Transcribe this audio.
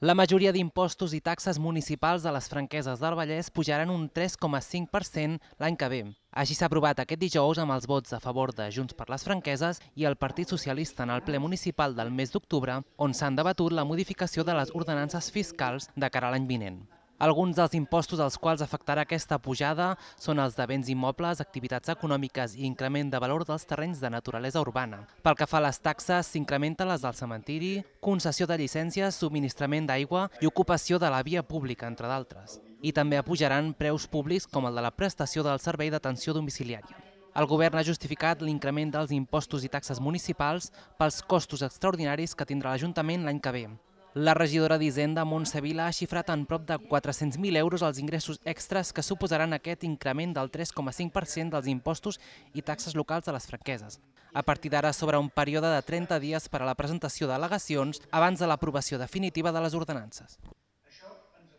La majoria d'impostos i taxes municipals de les franqueses del Vallès pujaran un 3,5% l'any que ve. Així s'ha aprovat aquest dijous amb els vots a favor de Junts per les Franqueses i el Partit Socialista en el ple municipal del mes d'octubre, on s'han debatut la modificació de les ordenances fiscals de cara a l'any vinent. Alguns dels impostos als quals afectarà aquesta pujada són els de béns immobles, activitats econòmiques i increment de valor dels terrenys de naturalesa urbana. Pel que fa a les taxes, s'incrementen les del cementiri, concessió de llicències, subministrament d'aigua i ocupació de la via pública, entre d'altres. I també apujaran preus públics com el de la prestació del servei d'atenció domiciliària. El govern ha justificat l'increment dels impostos i taxes municipals pels costos extraordinaris que tindrà l'Ajuntament l'any que ve. La regidora d'Hisenda, Montse Vila, ha xifrat en prop de 400.000 euros els ingressos extras que suposaran aquest increment del 3,5% dels impostos i taxes locals de les franqueses. A partir d'ara s'obre un període de 30 dies per a la presentació d'al·legacions abans de l'aprovació definitiva de les ordenances. Això ens.